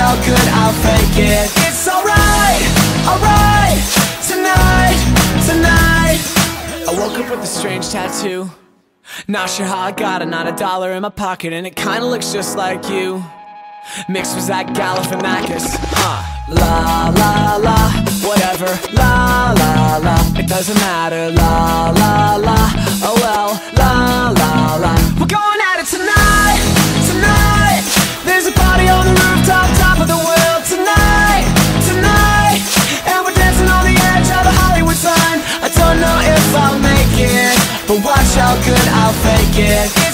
How good I'll fake it. It's alright, alright. Tonight, tonight. I woke up with a strange tattoo. Not sure how I got it, not a dollar in my pocket, and it kinda looks just like you. Mixed with Zach Galifianakis, huh? La la la, whatever. La la la, it doesn't matter. La la la, but watch how good I'll fake it.